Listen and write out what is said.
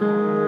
Música